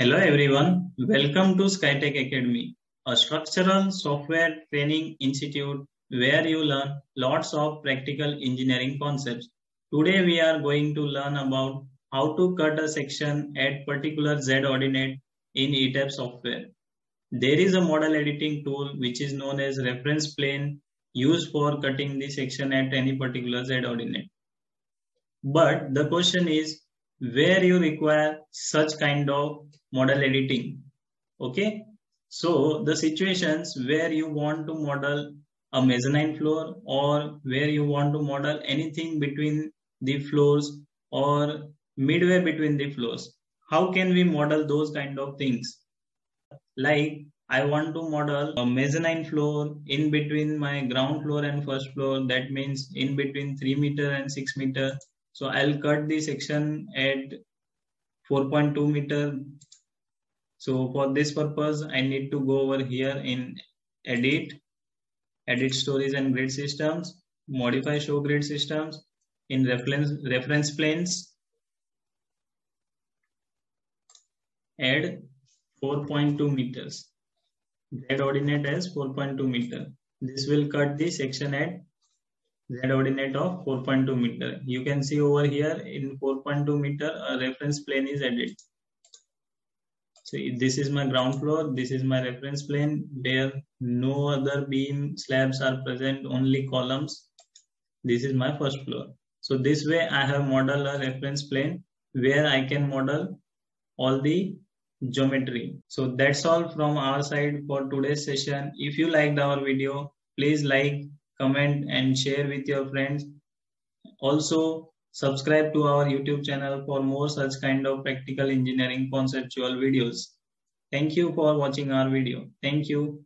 Hello everyone, welcome to Skytech Academy, a structural software training institute where you learn lots of practical engineering concepts. Today we are going to learn about how to cut a section at particular Z ordinate in ETABS software. There is a model editing tool which is known as reference plane used for cutting the section at any particular Z ordinate. But the question is where you require such kind of model editing. Okay. So the situations where you want to model a mezzanine floor or where you want to model anything between the floors or midway between the floors. How can we model those kind of things? Like I want to model a mezzanine floor in between my ground floor and first floor. That means in between 3 meter and 6 meter. So I'll cut the section at 4.2 meter so for this purpose, I need to go over here in edit, edit stories and grid systems, modify show grid systems in reference, reference planes, add 4.2 meters. Z ordinate as 4.2 meter. This will cut the section at Z ordinate of 4.2 meter. You can see over here in 4.2 meter, a reference plane is added. So this is my ground floor. This is my reference plane where no other beam slabs are present, only columns. This is my first floor. So this way I have modeled a reference plane where I can model all the geometry. So that's all from our side for today's session. If you liked our video, please like, comment and share with your friends. Also, Subscribe to our YouTube channel for more such kind of practical engineering conceptual videos. Thank you for watching our video. Thank you.